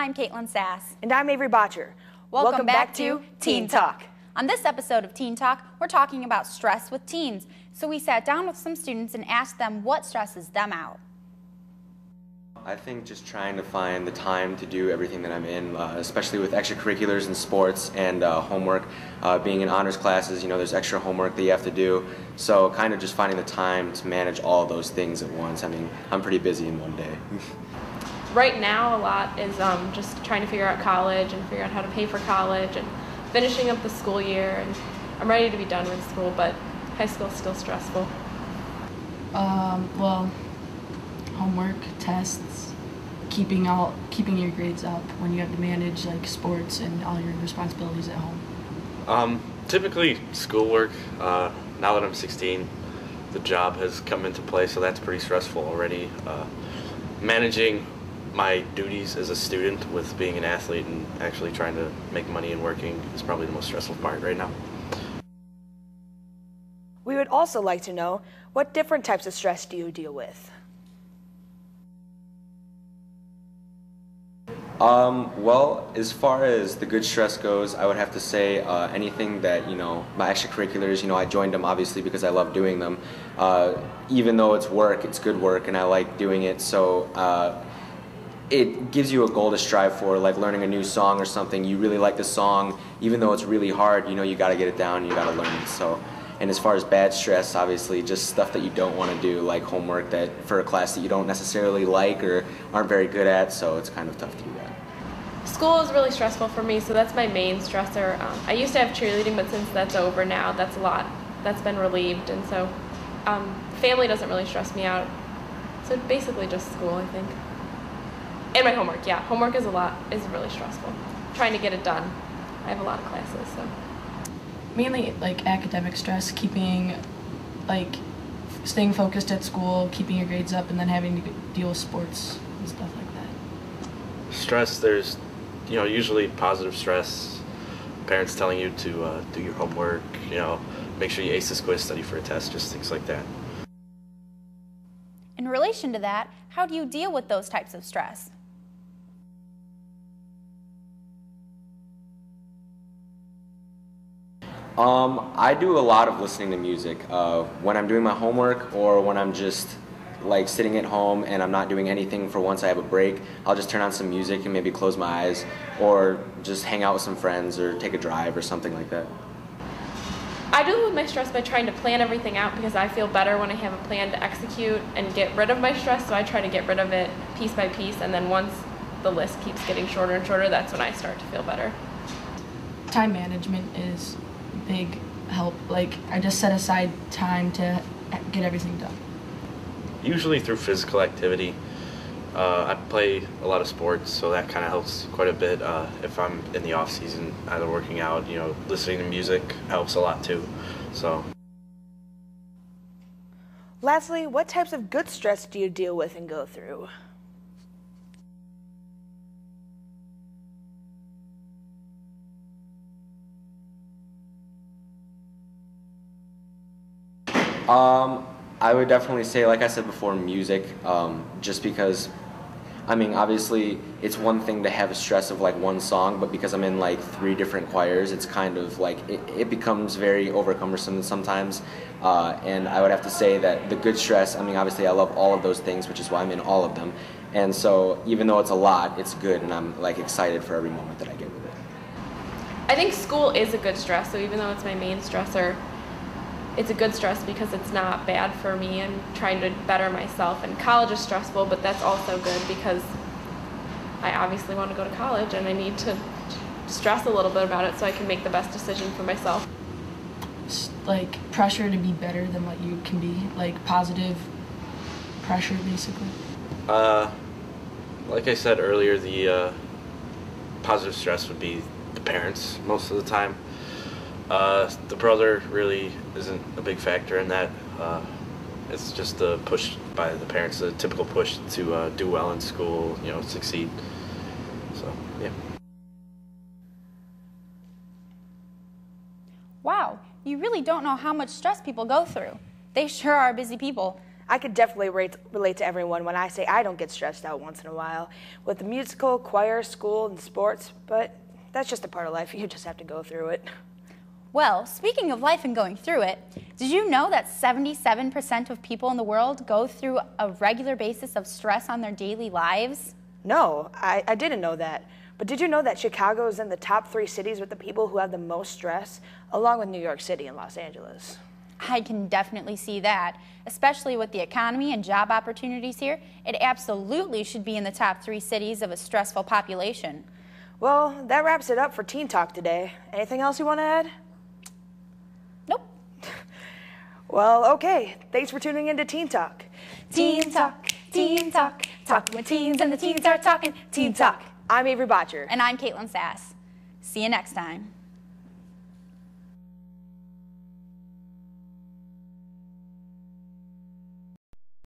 I'm Katelyn Sass. And I'm Averee Botcher. Welcome, back, to Teen Talk. On this episode of Teen Talk, we're talking about stress with teens. So we sat down with some students and asked them what stresses them out. I think just trying to find the time to do everything that I'm in, uh, especially with extracurriculars and sports and uh, homework. Uh, being in honors classes, you know, there's extra homework that you have to do. So kind of just finding the time to manage all those things at once. I mean, I'm pretty busy in one day. right now, a lot is um, just trying to figure out college and figure out how to pay for college and finishing up the school year. And I'm ready to be done with school, but high school is still stressful. Um, well, homework, tests, keeping all keeping your grades up when you have to manage like sports and all your responsibilities at home. Um, typically schoolwork. Uh, now that I'm 16, the job has come into play, so that's pretty stressful already. Uh, managing my duties as a student with being an athlete and actually trying to make money and working is probably the most stressful part right now. We would also like to know what different types of stress do you deal with? Um, well, as far as the good stress goes, I would have to say uh, anything that, you know, my extracurriculars, you know, I joined them obviously because I love doing them. Uh, even though it's work, it's good work and I like doing it. So uh, it gives you a goal to strive for, like learning a new song or something. You really like the song, even though it's really hard, you know, you got to get it down, you got to learn. So, and as far as bad stress, obviously, just stuff that you don't want to do, like homework that for a class that you don't necessarily like or aren't very good at. So it's kind of tough to do that. School is really stressful for me, so that's my main stressor. Um, I used to have cheerleading, but since that's over now, that's a lot. That's been relieved, and so um, family doesn't really stress me out. So basically, just school, I think. And my homework, yeah. Homework is a lot, is really stressful. Trying to get it done. I have a lot of classes, so. Mainly like academic stress, keeping like staying focused at school, keeping your grades up, and then having to deal with sports and stuff like that. Stress, there's, you know, usually positive stress. Parents telling you to uh, do your homework, you know, make sure you ace this quiz, study for a test, just things like that. In relation to that, how do you deal with those types of stress? Um, I do a lot of listening to music uh, when I'm doing my homework or when I'm just like sitting at home and I'm not doing anything for once I have a break. I'll just turn on some music and maybe close my eyes or just hang out with some friends or take a drive or something like that. I deal with my stress by trying to plan everything out because I feel better when I have a plan to execute and get rid of my stress. So I try to get rid of it piece by piece, and then once the list keeps getting shorter and shorter, that's when I start to feel better. Time management is big help. Like I just set aside time to get everything done. Usually through physical activity. Uh, I play a lot of sports, so that kind of helps quite a bit. Uh, if I'm in the off season, either working out, you know, listening to music helps a lot too. So. Lastly, what types of good stress do you deal with and go through? Um, I would definitely say, like I said before, music, um, just because, I mean, obviously, it's one thing to have a stress of like one song, but because I'm in like three different choirs, it's kind of like, it, it becomes very overcumbersome sometimes. Uh, and I would have to say that the good stress, I mean, obviously, I love all of those things, which is why I'm in all of them. And so, even though it's a lot, it's good, and I'm like excited for every moment that I get with it. I think school is a good stress, so even though it's my main stressor, it's a good stress because it's not bad for me and trying to better myself. And college is stressful, but that's also good because I obviously want to go to college and I need to stress a little bit about it so I can make the best decision for myself. Like pressure to be better than what you can be, like positive pressure basically. Uh, like I said earlier, the uh, positive stress would be the parents most of the time. Uh, the brother really isn't a big factor in that. Uh, it's just a push by the parents, a typical push to uh, do well in school, you know, succeed. So, yeah. Wow, you really don't know how much stress people go through. They sure are busy people. I could definitely rate, relate to everyone when I say I don't get stressed out once in a while with the musical, choir, school, and sports, but that's just a part of life. You just have to go through it. Well, speaking of life and going through it, did you know that 77% of people in the world go through a regular basis of stress on their daily lives? No, I, I didn't know that. But did you know that Chicago is in the top three cities with the people who have the most stress, along with New York City and Los Angeles? I can definitely see that, especially with the economy and job opportunities here. It absolutely should be in the top three cities of a stressful population. Well, that wraps it up for Teen Talk today. Anything else you want to add? Well, okay. Thanks for tuning in to Teen Talk. Teen Talk, Teen Talk, talking with teens and the teens are talking. Teen Talk. I'm Averee Botcher. And I'm Katelyn Sass. See you next time.